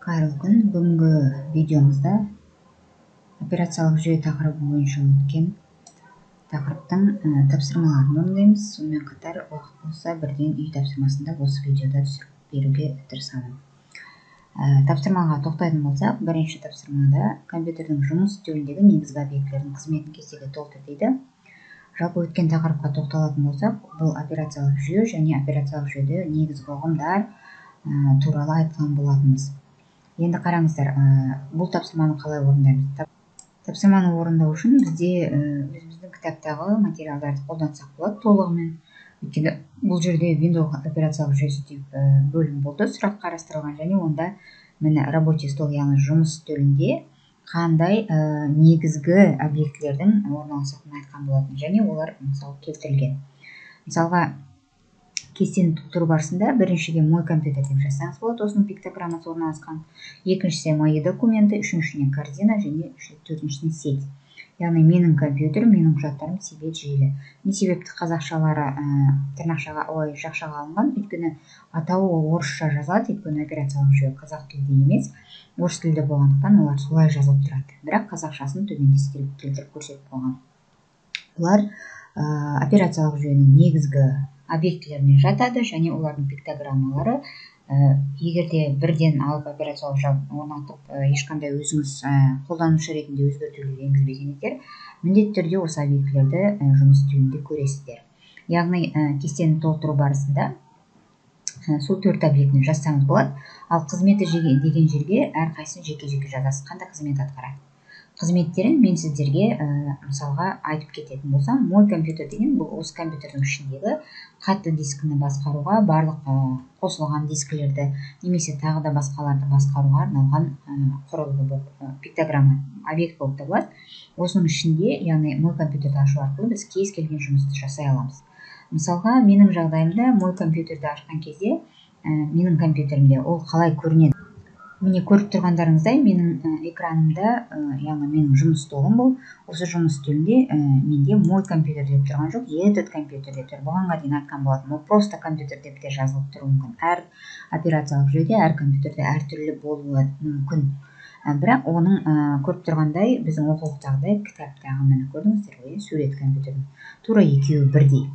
қайырлы күн бүгінгі видеомызда операциялық жүйе тақырыбы бойынша өткен тақырыптың ә, тапсырмаларын орындаймыз сонымен қатар уақыт болса бірден үй тапсырмасын да осы видеода түсіріп беруге тырысамын. Ә, тапсырмаға тоқтайтын болсақ бірінші тапсырмада компьютердің жұмыс үстеліндегі негізгі объектілердің қызметін кестеге толтыр дейді. Жалпы өткен тақырыпқа тоқталатын болсақ бұл операциялық жүйе және операциялық жүйеде негізгі ұғымдар туралы айтқан болатынбыз. Енді қараңыздар бұл тапсырманы қалай орындаймыз? Тапсырманы орындау үшін бізде өзіміздің кітаптағы материалдарды қолдансақ болады толығымен. Өйткені бұл жерде windows операциялық жүйесі деп бөлім болды сұрақ қарастырылған. Және онда міне рабочий стол яғни жұмыс үстелінде қандай ә, негізгі объектілердің орналасатынын айтқан болатын. Және олар мысалы келтірілген. Мысалға кестені толтыру барысында біріншіге мой компьютер деп жазсаңыз болады. Осының пиктограммасы орналасқан. Екіншісі мои документы үшіншісіне корзина және төртіншісіне сеть. Яғни менің компьютерім менің құжаттарым себет желі не себепті қазақшалары ә, тырнақшаға ой жақшаға алынған. Өйткені атауы орысша жазылады. Өйткені операциялық жүйе қазақ тілді емес орыс тілді болғандықтан олар солай жазылып тұрады. Бірақ қазақшасын төменде келтіріп көрсетіп қойған бұлар ә, операциялық жүйенің негізгі объектілеріне жатады және олардың пиктограммалары Э, егер де бірден алып операциялық орнатып э, ешқандай өзіңіз э, қолданушы ретінде өзгертулер енгізбеген егер міндетті түрде осы объектілерді жұмыс үстелінде көресіздер. Яғни кестені толтыру барысында сол төрт объектіні жазсаңыз болады. Ал қызметі деген жерге әрқайсысын жеке жеке жазасыз қандай қызмет атқарады? Қызметтерін мен сіздерге ә, мысалға айтып кететін болсам мой компьютер деген бұл осы компьютердің ішіндегі қатты дискіні басқаруға барлық ә, қосылған дискілерді немесе тағы да басқаларды басқаруға арналған ә, құрылғы болып ә, пиктограмма объект болып табылады. Осының ішінде яғни мой компьютерді ашу арқылы біз кез келген жұмысты жасай аламыз. Мысалға менің жағдайымда мой компьютерді ашқан кезде ә, менің компьютерімде ол қалай көрінеді? Міне көріп тұрғандарыңыздай менің экранымда яғни менің жұмыс столым бұл. Осы жұмыс үстелінде менде мой компьютер деп тұрған жоқ этот компьютер деп тұр бұғанға дейін айтқан болатынмын ол. Просто компьютер деп те жазылып тұруы мүмкін. Әр операциялық жүйеде әр компьютерде әртүрлі болуы мүмкін. Бірақ оның көріп тұрғандай біздің оқулықтағыдай кітаптағы міне көрдіңіздер ғой сурет компьютердің тура екеуі бірдей.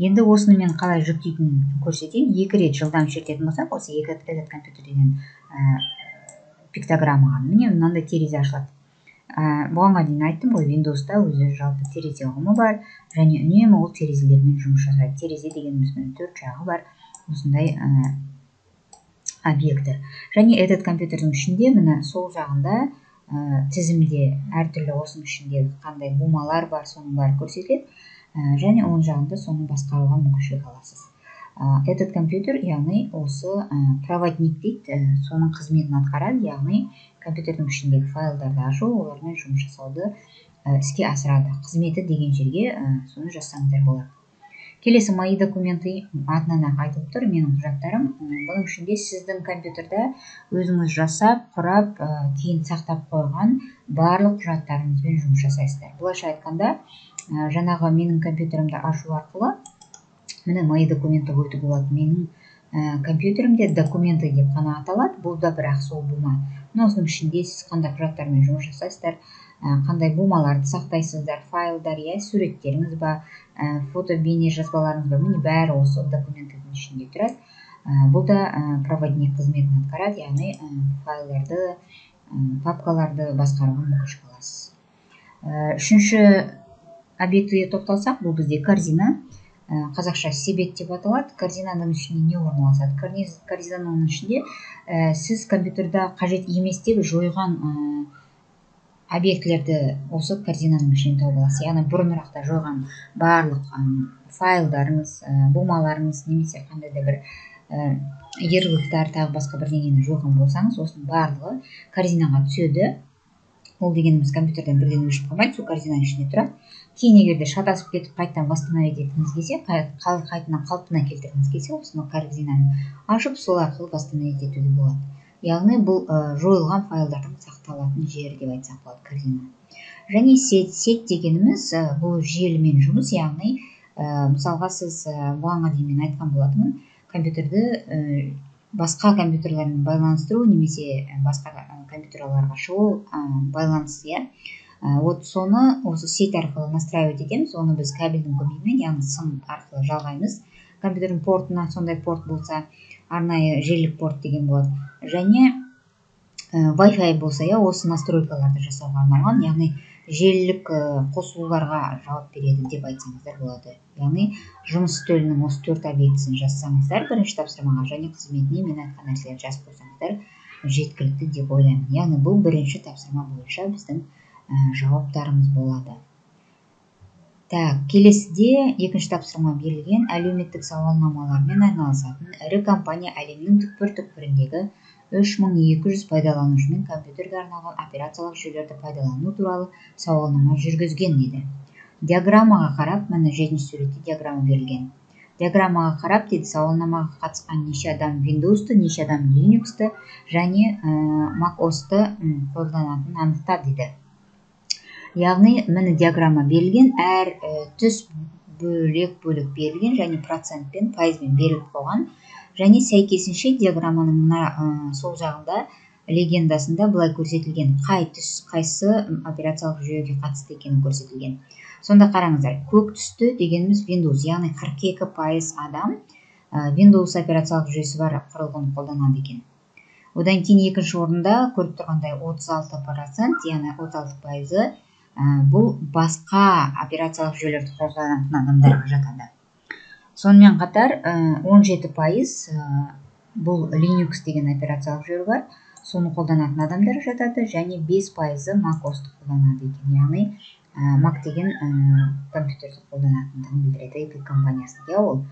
Енді осыны мен қалай жүктейтінін көрсетейін. Екі рет жылдам шертетін болсақ осы екі этот компьютер деген пиктограммаға міне мынандай терезе ашылады ә, бұған дейін айттым ғой виндовста өзі жалпы терезе ұғымы бар. Және үнемі ол терезелермен жұмыс жасайды. Терезе дегеніміз міне төрт жағы бар. Осындай ә, объекті. Және этот компьютердің ішінде міне сол жағында ә, тізімде әртүрлі осының ішінде қандай бумалар бар соның бәрі көрсетіледі. Ә, және оң жағында соны басқаруға мүмкіншілік аласыз. Этот компьютер яғни осы проводник дейді соның қызметін атқарады яғни компьютердің ішіндегі файлдарды ашу олармен жұмыс жасауды іске асырады. Қызметі деген жерге соны жазсаңыздар болады келесі мои документы атынан ақ айтылып тұр менің құжаттарым. Бұның ішінде сіздің компьютерда өзіңіз жасап құрап кейін сақтап қойған барлық құжаттарыңызбен жұмыс жасайсыздар. Былайша айтқанда жаңағы менің компьютерімді ашу арқылы міне мои документы өтуге болады. Менің ә, компьютерімде документы деп қана аталады. Бұл да бірақ сол бума осының ішінде сіз қандай құжаттармен жұмыс жасайсыздар ә, қандай бумаларды сақтайсыздар файлдар иә суреттеріңіз ба ә, фото бейне жазбаларыңыз ба? Міне бәрі осы документтің ішінде тұрады. Ә, бұл да ә, проводник қызметін атқарады. Яғни ә, файлдарды ә, папкаларды басқаруға мүмкіншілік аласыз үшінші объектіге тоқталсақ бұл бізде корзина. Э, қазақша себет деп аталады корзинаның ішінде не орналасады корзинаның ішінде ә, сіз компьютерда қажет емес деп жойған ә, объектілерді осы корзинаның ішінен тауып аласыз. Яғни бұрынырақта жойған барлық ә, файлдарыңыз ә, бумаларыңыз немесе қандай да бір ә, ярлыктар тағы басқа бірдеңені жойған болсаңыз осының барлығы корзинаға түседі. Ол дегеніміз компьютерден бірден өшіп қалмайды сол корзинаның ішінде тұрады. Кейін егер де шатасып кетіп қайтадан восстановить еткіңіз келсе қайтадан қалпына келтіргіңіз келсе осыны корзинаны ашып сол арқылы восстановить етуге болады. Яғни бұл ә, жойылған файлдардың сақталатын жері деп айтсақ болады корзина. Және сет сет дегеніміз ә, бұл желімен жұмыс яғни ә, мысалға сіз ә, бұған дейін мен айтқан болатынмын компьютерді ә, басқа компьютерлермен байланыстыру немесе басқа компьютерларға шығу байланыс иә? Вот соны осы сеть арқылы настраивать етеміз. Оны біз кабельдің көмегімен яғни сым арқылы жалғаймыз. Компьютердің портына сондай порт болса арнайы желілік порт деген болады. Және wi fi болса иә осы настройкаларды жасауға арналған яғни желілік қосылуларға жауап береді деп айтсаңыздар болады. Яғни жұмыс үстелінің осы төрт объектісін жазсаңыздар бірінші тапсырмаға және қызметіне мен айтқан нәрселерді жазып қойсаңыздар жеткілікті деп ойлаймын. Яғни бұл бірінші тапсырма бойынша біздің жауаптарымыз болады. Так келесіде екінші тапсырма берілген әлеуметтік сауалнамалармен айналысатын ірі компания әлемнің түкпір түкпіріндегі үш мың екі жүз пайдаланушымен компьютерге арналған операциялық жүйелерді пайдалану туралы сауалнама жүргізген дейді диаграммаға қарап міне жетінші суретте диаграмма берілген. Диаграммаға қарап дейді сауалнамаға қатысқан неше адам windowsты неше адам linuxты және macOSты қолданатынын анықта дейді яғни міне диаграмма берілген әр түс бөлек бөлек берілген және процентпен пайызбен беріліп қойған және сәйкесінше диаграмманың мына сол жағында легендасында былай көрсетілген қай түс қайсы операциялық жүйеге қатысты екені көрсетілген. Сонда қараңыздар көк түсті дегеніміз windows яғни 42 пайыз адам windows операциялық жүйесі бар құрылғыны қолданады екен. Одан кейін екінші орында көріп тұрғандай 36 процент яғни 36 пайызы бұл басқа операциялық жүйелерді қолданатын адамдарға жатады. Сонымен қатар 17 э, пайыз бұл linux деген операциялық жүйе бар. Соны қолданатын адамдар жатады және 5 пайызы macOSты қолданады екен. Яғни ә, mac деген ә, компьютерді қолданатындығын білдіреді apple компаниясы иә ол.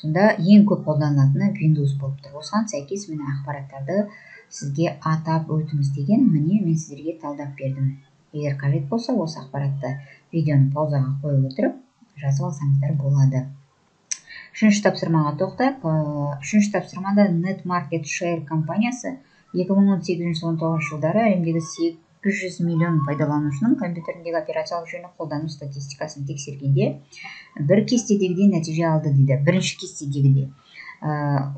Сонда ең көп қолданылатыны windows болып тұр. Осыған сәйкес міне ақпараттарды сізге атап өтіңіз деген міне мен сіздерге талдап бердім. Егер қажет болса осы ақпаратты видеоны паузаға қойып отырып жазып алсаңыздар болады. Үшінші тапсырмаға тоқтайық үшінші тапсырмада net market share компаниясы 2018-19 жылдары әлемдегі 800 миллион пайдаланушының компьютеріндегі операциялық жүйені қолдану статистикасын тексергенде бір кестедегідей нәтиже алды дейді. Бірінші кестедегідей.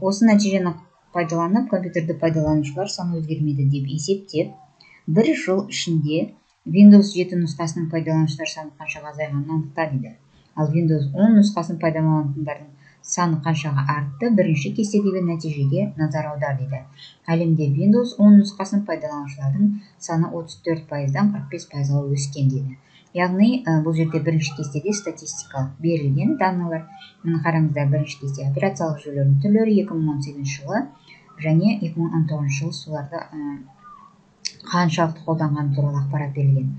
Осы нәтижені пайдаланып компьютерді пайдаланушылар саны өзгермеді деп есептеп бір жыл ішінде windows 7 нұсқасының пайдаланушылар саны қаншаға азайғанын анықта дейді ал windows 10 нұсқасын пайдаланатындардың саны қаншаға артты бірінші кестедегі нәтижеге назар аудар дейді әлемде windows 10 нұсқасын пайдаланушылардың саны 34 пайыздан 45 пайызға өскен дейді яғни бұл жерде бірінші кестеде статистикалық берілген данныйлар міне қараңыздар бірінші кесте операциялық жүйелердің түрлері 2018 жылы және 2019 жылы соларды қаншалықты қолданғаны туралы ақпарат берілген.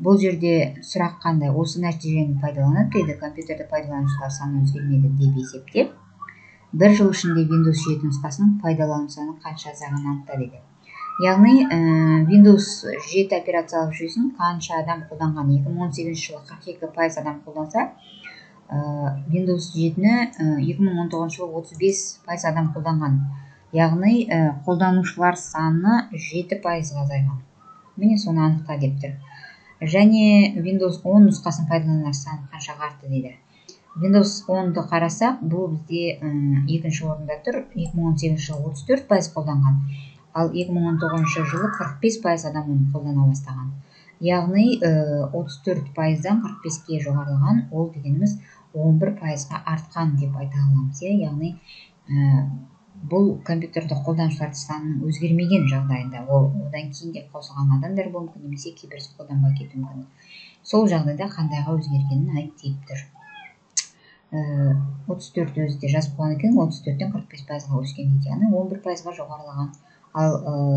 Бұл жерде сұрақ қандай? Осы нәтижені пайдаланып дейді компьютерді пайдаланушылар саны өзгермеді деп есептеп бір жыл ішінде windows 7 нұсқасының пайдалану саны қанша азайғанын анықта дейді. Яғни ә, windows 7 операциялық жүйесін қанша адам қолданған? 2018 жылы 42 пайыз адам қолданса ә, windows 7-ні ә, 2019 жылы 35 пайыз адам қолданған. Яғни қолданушылар саны 7 пайызға азайған міне соны анықта деп тұр. Және Windows 10 нұсқасын пайдаланар саны қаншаға артты дейді. Windows 10-ды қарасақ бұл бізде екінші орында тұр. 2018 жылы 34 пайыз қолданған. Ал 2019 жылы 45 пайыз адам оны қолдана бастаған. Яғни 34 пайыздан 45-ке жоғарылаған. Ол дегеніміз 11 пайызға артқан деп айта аламыз иә. Яғни бұл компьютерді қолданушылар санының өзгермеген жағдайында ол одан кейін де қосылған адамдар болуы мүмкін немесе кейбірісі қолданбай кетуі мүмкін. Сол жағдайда қандайға өзгергенін айт deyip тұр отыз төрт өзі де жазып қойған екен отыз төрттен қырық бес пайызға өскен дейді яғни он бір пайызға жоғарылаған. Ал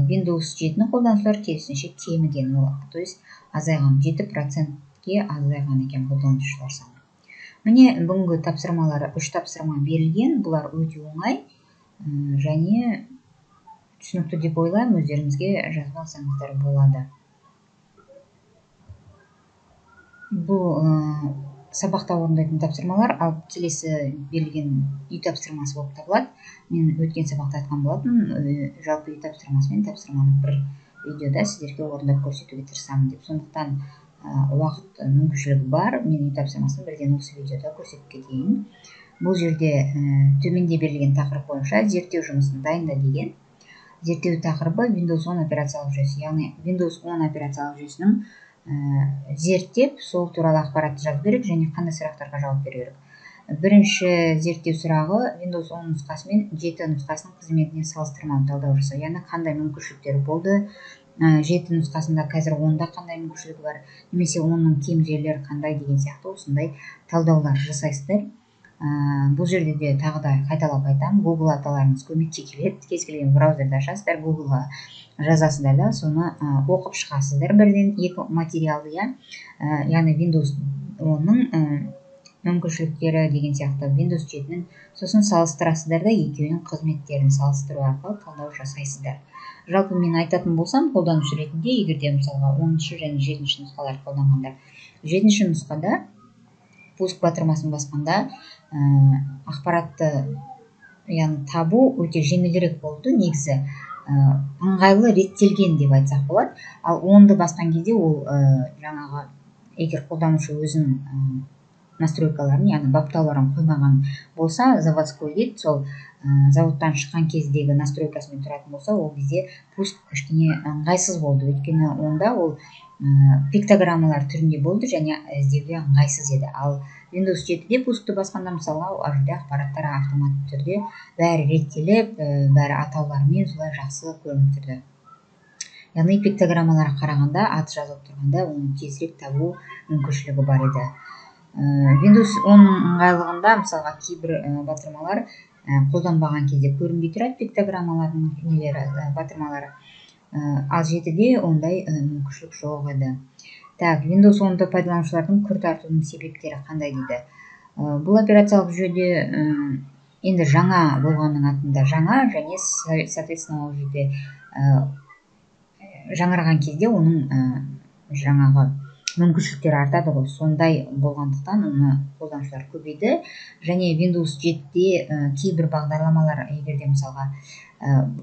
windows жетіні қолданушылар керісінше кеміген ол. То есть азайған жеті процентке азайған екен қолданушылар саны. Міне бүгінгі тапсырмалары үш тапсырма берілген. Бұлар өте оңай. Және түсінікті деп ойлаймын өздеріңізге жазып алсаңыздар болады. Бұл ә, сабақта орындайтын тапсырмалар ал келесі берілген үй тапсырмасы болып табылады. Мен өткен сабақта айтқан болатынмын ә, жалпы үй тапсырмасы мен тапсырманы бір видеода сіздерге орындап көрсетуге тырысамын деп. Сондықтан ә, уақыт мүмкіншілігі бар. Мен үй тапсырмасын бірден осы видеода көрсетіп кетейін. Бұл жерде төменде берілген тақырып бойынша зерттеу жұмысын дайында деген. Зерттеу тақырыбы windows 10 операциялық жүйесі яғни windows 10 операциялық жүйесінің зерттеп сол туралы ақпаратты жазу керек және қандай сұрақтарға жауап беру керек. Бірінші зерттеу сұрағы windows 10 нұсқасы мен жеті нұсқасының қызметіне салыстырмалы талдау жасау. Яғни қандай мүмкіншіліктері болды? Жеті нұсқасында қазір онда қандай мүмкіншілігі бар? Немесе оның кем жерлері қандай деген сияқты осындай талдаулар жасайсыздар. Бұл жерде де тағы да қайталап айтамын google аталарыңыз көмекке келеді. Кез келген браузерді ашасыздар гуглға жазасыздар да соны ә, оқып шығасыздар бірден екі материалды иә. Ә, яғни windows онның ә, мүмкіншіліктері деген сияқты windows жетінің сосын салыстырасыздар да екеуінің қызметтерін салыстыру арқылы талдау жасайсыздар. Жалпы мен айтатын болсам қолданушы ретінде егер де мысалға оныншы және жетінші нұсқаларды қолданғандар жетінші нұсқада пуск батырмасын басқанда ә, ақпаратты яғни табу өте жеңілірек болды негізі ә, ыңғайлы реттелген деп айтсақ болады. Ал онды басқан кезде ол ә, жаңағы егер қолданушы өзінің настройкаларын яғни баптауларын қоймаған болса заводской дейді сол ә, заводтан шыққан кездегі настройкасымен тұратын болса ол кезде пуск кішкене ыңғайсыз болды. Өйткені онда ол ә, пиктограммалар түрінде болды және іздеуге ыңғайсыз еді. Ал windows жетіде пускты басқанда мысалға ол жерде ақпараттар автоматты түрде бәрі реттеліп ә, бәрі атауларымен солай жақсы көрініп тұрды. Яғни пиктограммаларға қарағанда аты жазылып тұрғанда оны тезірек табу мүмкіншілігі бар еді. Э, windows оның ыңғайлығында мысалға кейбір э, батырмалар э, қолданбаған кезде көрінбей тұрады пиктограммалардың нелері батырмалары. Ал жетіде ондай мүмкіншілік жоқ еді. Так windows онды пайдаланушылардың күрт артуының себептері қандай дейді? Бұл операциялық жүйеде енді жаңа болғанның атында жаңа және соответственно ол жерде жаңарған кезде оның жаңағы мүмкіншіліктері артады ғой. Сондай болғандықтан оны қолданушылар көбейді. Және windows жетіде ә, кейбір бағдарламалар егер де мысалға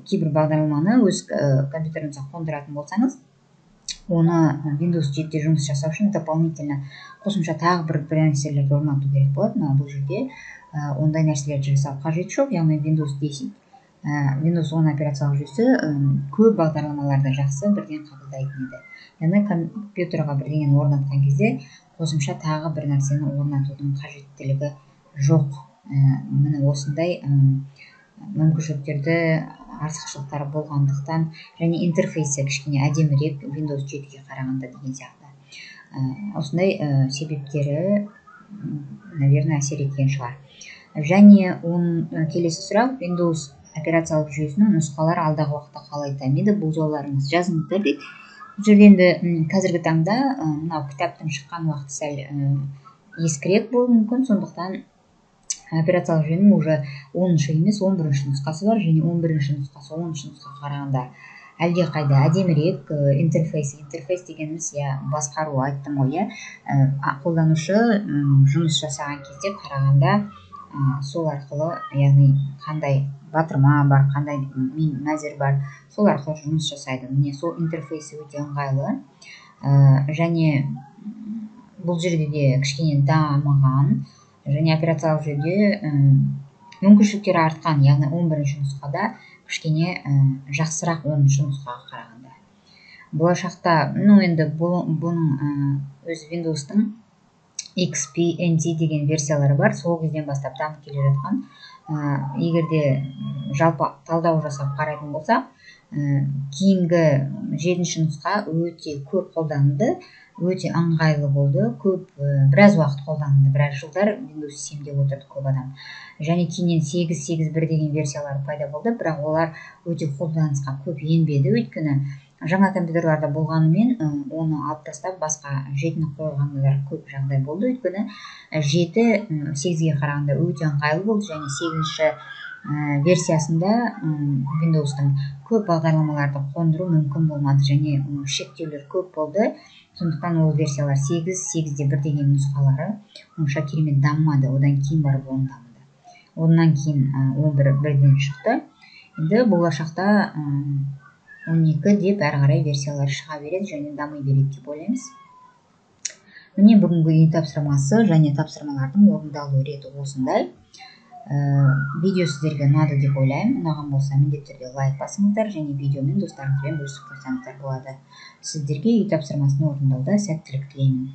кейбір бағдарламаны өз ә, компьютеріңізге қондыратын болсаңыз оны windows жетіде жұмыс жасау үшін дополнительно қосымша тағы бір нәрселерді орнату керек болады. Мына бұл жерде ә, ондай нәрселерді жасау қажет жоқ. Яғни windows 10 ә, windows 10 операциялық жүйесі көп бағдарламаларды жақсы бірден қабылдайтын еді. Яғни компьютерға бірдеңені орнатқан кезде қосымша тағы бір нәрсені орнатудың қажеттілігі жоқ. Ә, міне осындай мүмкіншіліктерді артықшылықтары болғандықтан және интерфейсі кішкене әдемірек windows жетіге қарағанда деген сияқты. Ә, осындай ә, себептері наверное әсер еткен шығар. Және оның келесі сұрақ windows операциялық жүйесінің нұсқалары алдағы уақытта қалай дамиды болжауларыңыз жазыңыздар дейді. Бұл жерде енді қазіргі таңда мынау кітаптың шыққан уақыты сәл ескірек болуы мүмкін. Сондықтан операциялық жүйенің уже оныншы емес он бірінші нұсқасы бар. Және он бірінші нұсқасы оныншы нұсқаға қарағанда әлдеқайда әдемірек интерфейс интерфейс дегеніміз иә басқару айттым ғой иә. Қолданушы жұмыс жасаған кезде қарағанда сол арқылы яғни қандай батырма бар қандай мәзір бар сол арқылы жұмыс жасайды. Міне сол интерфейсі өте ыңғайлы. Және бұл жерде де кішкене дамыған және операциялық жүйеде мүмкіншіліктері артқан яғни 11 бірінші нұсқада кішкене жақсырақ оныншы нұсқаға қарағанда. Болашақта ну енді бұның ә, өз windows-тың xp nt деген версиялары бар. Сол кезден бастап дамып келе жатқан. Ә, егер де жалпы талдау жасап қарайтын болсақ ә, кейінгі жетінші нұсқа өте көп қолданылды. Өте ыңғайлы болды. Көп ә, біраз уақыт қолданылды біраз жылдар. Windows 7-де отырды көп адам. Және кейіннен сегіз сегіз бір деген версиялар пайда болды. Бірақ олар өте қолданысқа көп енбеді. Өйткені жаңа компьютерларда болғанымен оны алып тастап басқа жетіні қойғандар көп жағдай болды. Өйткені жеті сегізге қарағанда өте ыңғайлы болды. Және сегізінші версиясында windows-тың көп бағдарламаларды қондыру мүмкін болмады және шектеулер көп болды. Сондықтан ол версиялар сегіз сегізде бір деген нұсқалары онша керемет дамымады одан кейін барып он дамыды одан кейін он бір бірден шықты. Енді болашақта он екі деп әрі қарай версиялар шыға береді және дами береді деп ойлаймыз. Міне бүгінгі үй тапсырмасы және тапсырмалардың орындалу реті осындай. Видео сіздерге ұнады деп ойлаймын ұнаған болса міндетті түрде лайк басыңыздар және видеомен достарыңызбен бөлісіп қойсаңыздар болады сіздерге үй тапсырмасын орындауда сәттілік тілеймін